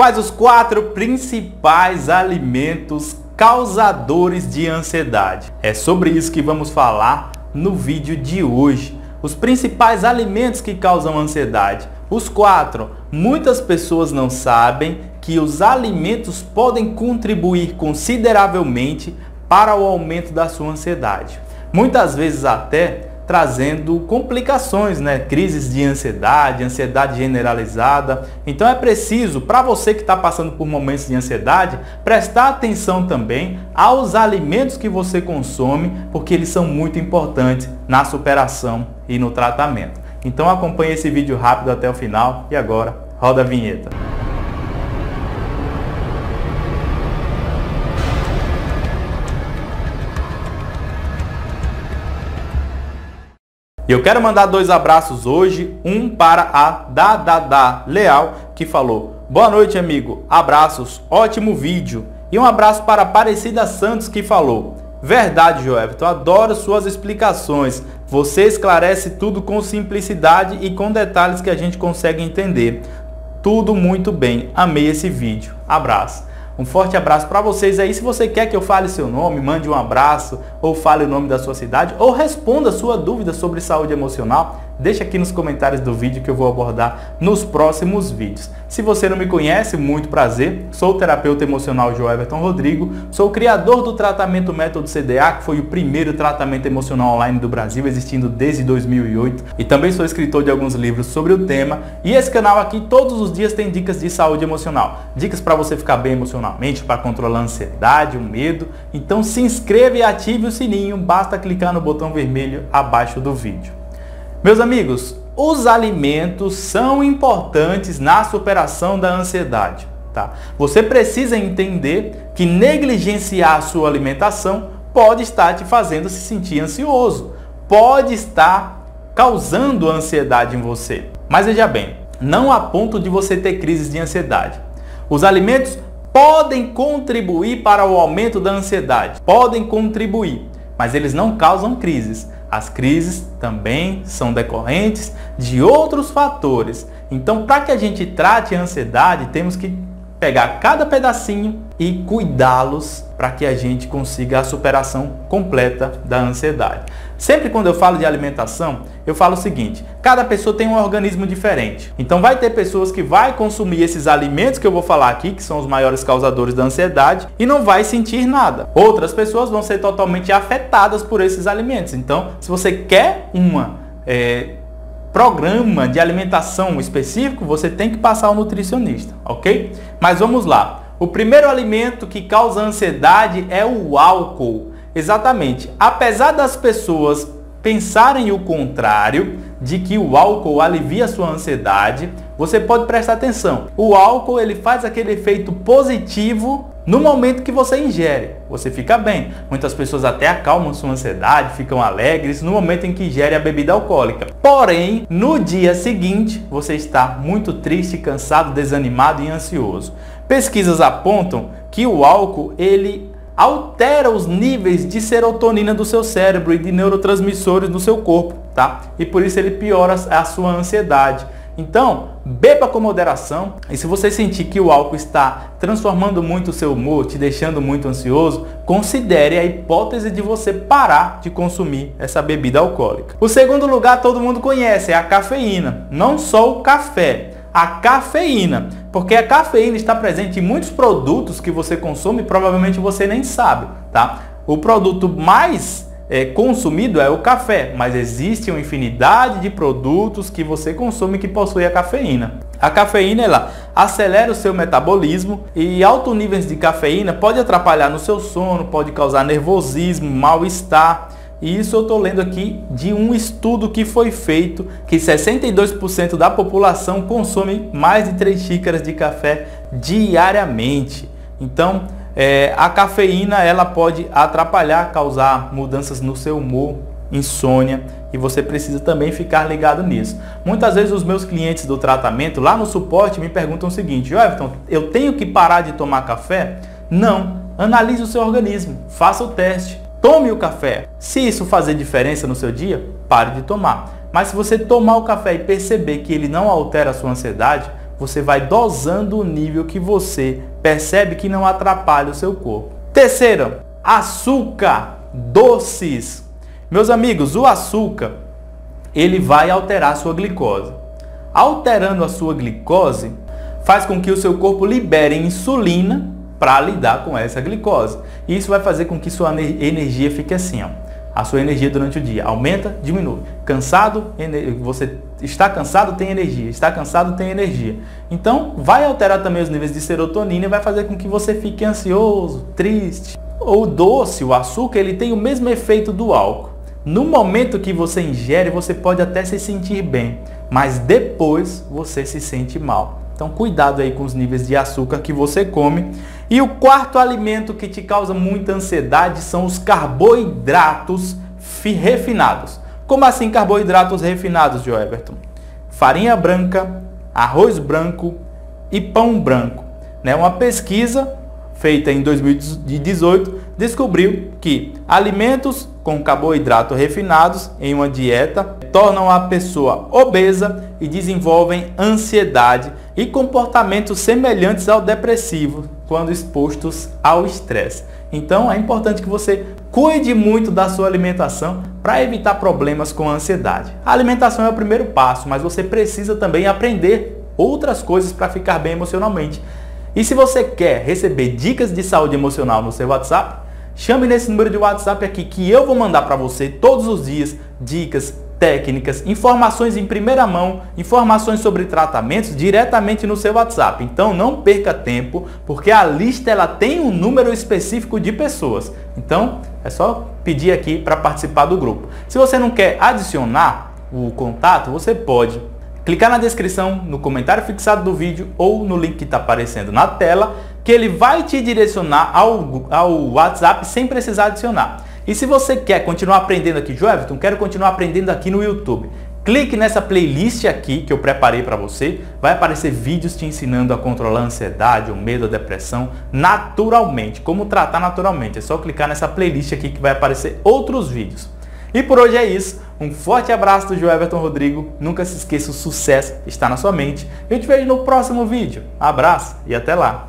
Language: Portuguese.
Quais os quatro principais alimentos causadores de ansiedade? É sobre isso que vamos falar no vídeo de hoje. Os principais alimentos que causam ansiedade. Os quatro. Muitas pessoas não sabem que os alimentos podem contribuir consideravelmente para o aumento da sua ansiedade. Muitas vezes até trazendo complicações, né? Crises de ansiedade, ansiedade generalizada. Então é preciso, para você que está passando por momentos de ansiedade, prestar atenção também aos alimentos que você consome, porque eles são muito importantes na superação e no tratamento. Então acompanhe esse vídeo rápido até o final e agora roda a vinheta. E eu quero mandar dois abraços hoje, um para a Dadada Leal, que falou: Boa noite, amigo. Abraços, ótimo vídeo. E um abraço para a Aparecida Santos, que falou: Verdade, Joelton, adoro suas explicações. Você esclarece tudo com simplicidade e com detalhes que a gente consegue entender. Tudo muito bem. Amei esse vídeo. Abraço. Um forte abraço para vocês aí. Se você quer que eu fale seu nome, mande um abraço ou fale o nome da sua cidade ou responda sua dúvida sobre saúde emocional, deixa aqui nos comentários do vídeo que eu vou abordar nos próximos vídeos. Se você não me conhece, muito prazer. Sou o terapeuta emocional João Everton Rodrigo. Sou o criador do tratamento Método CDA, que foi o primeiro tratamento emocional online do Brasil, existindo desde 2008. E também sou escritor de alguns livros sobre o tema. E esse canal aqui todos os dias tem dicas de saúde emocional. Dicas para você ficar bem emocionalmente, para controlar a ansiedade, o medo. Então se inscreva e ative o sininho. Basta clicar no botão vermelho abaixo do vídeo. Meus amigos, os alimentos são importantes na superação da ansiedade. Tá? Você precisa entender que negligenciar a sua alimentação pode estar te fazendo se sentir ansioso, pode estar causando ansiedade em você. Mas veja bem, não a ponto de você ter crises de ansiedade. Os alimentos podem contribuir para o aumento da ansiedade, podem contribuir, mas eles não causam crises. As crises também são decorrentes de outros fatores. Então, para que a gente trate a ansiedade, temos que pegar cada pedacinho e cuidá-los para que a gente consiga a superação completa da ansiedade. Sempre quando eu falo de alimentação, eu falo o seguinte: cada pessoa tem um organismo diferente. Então vai ter pessoas que vai consumir esses alimentos que eu vou falar aqui, que são os maiores causadores da ansiedade, e não vai sentir nada. Outras pessoas vão ser totalmente afetadas por esses alimentos. Então, se você quer uma é, programa de alimentação específico, você tem que passar ao nutricionista, ok? Mas vamos lá. O primeiro alimento que causa ansiedade é o álcool. Exatamente. Apesar das pessoas pensarem o contrário, de que o álcool alivia sua ansiedade, você pode prestar atenção. O álcool ele faz aquele efeito positivo no momento que você ingere. Você fica bem. Muitas pessoas até acalmam sua ansiedade, ficam alegres no momento em que ingere a bebida alcoólica. Porém, no dia seguinte, você está muito triste, cansado, desanimado e ansioso. Pesquisas apontam que o álcool ele altera os níveis de serotonina do seu cérebro e de neurotransmissores do seu corpo, tá? E por isso ele piora a sua ansiedade. Então, beba com moderação e se você sentir que o álcool está transformando muito o seu humor, te deixando muito ansioso, considere a hipótese de você parar de consumir essa bebida alcoólica. O segundo lugar todo mundo conhece, é a cafeína. Não só o café, a cafeína, porque a cafeína está presente em muitos produtos que você consome provavelmente você nem sabe, tá? O produto mais é, consumido é o café, mas existe uma infinidade de produtos que você consome que possui a cafeína. A cafeína ela acelera o seu metabolismo e altos níveis de cafeína pode atrapalhar no seu sono, pode causar nervosismo, mal-estar e isso eu estou lendo aqui de um estudo que foi feito que 62% da população consome mais de 3 xícaras de café diariamente. Então, é, a cafeína ela pode atrapalhar, causar mudanças no seu humor, insônia e você precisa também ficar ligado nisso. Muitas vezes os meus clientes do tratamento lá no suporte me perguntam o seguinte, Everton, eu tenho que parar de tomar café? Não, analise o seu organismo, faça o teste. Tome o café. Se isso fazer diferença no seu dia, pare de tomar. Mas se você tomar o café e perceber que ele não altera a sua ansiedade, você vai dosando o nível que você percebe que não atrapalha o seu corpo. Terceiro, açúcar, doces. Meus amigos, o açúcar, ele vai alterar a sua glicose. Alterando a sua glicose, faz com que o seu corpo libere insulina para lidar com essa glicose. E isso vai fazer com que sua energia fique assim, ó. A sua energia durante o dia aumenta, diminui. Cansado, você está cansado, tem energia. Está cansado, tem energia. Então, vai alterar também os níveis de serotonina e vai fazer com que você fique ansioso, triste. O doce, o açúcar, ele tem o mesmo efeito do álcool. No momento que você ingere, você pode até se sentir bem, mas depois você se sente mal. Então cuidado aí com os níveis de açúcar que você come. E o quarto alimento que te causa muita ansiedade são os carboidratos refinados. Como assim carboidratos refinados, Joe Everton? Farinha branca, arroz branco e pão branco. Né? Uma pesquisa feita em 2018 descobriu que alimentos com carboidratos refinados em uma dieta tornam a pessoa obesa e desenvolvem ansiedade e comportamentos semelhantes ao depressivo quando expostos ao estresse. Então é importante que você cuide muito da sua alimentação para evitar problemas com a ansiedade. A alimentação é o primeiro passo, mas você precisa também aprender outras coisas para ficar bem emocionalmente. E se você quer receber dicas de saúde emocional no seu WhatsApp, chame nesse número de WhatsApp aqui que eu vou mandar para você todos os dias dicas, técnicas, informações em primeira mão, informações sobre tratamentos diretamente no seu WhatsApp. Então não perca tempo, porque a lista ela tem um número específico de pessoas. Então é só pedir aqui para participar do grupo. Se você não quer adicionar o contato, você pode clicar na descrição, no comentário fixado do vídeo ou no link que está aparecendo na tela, que ele vai te direcionar ao, ao WhatsApp sem precisar adicionar. E se você quer continuar aprendendo aqui, Joelton, quero continuar aprendendo aqui no YouTube. Clique nessa playlist aqui que eu preparei para você. Vai aparecer vídeos te ensinando a controlar a ansiedade, o medo, a depressão naturalmente. Como tratar naturalmente. É só clicar nessa playlist aqui que vai aparecer outros vídeos. E por hoje é isso. Um forte abraço do João Everton Rodrigo. Nunca se esqueça, o sucesso está na sua mente. Eu te vejo no próximo vídeo. Abraço e até lá.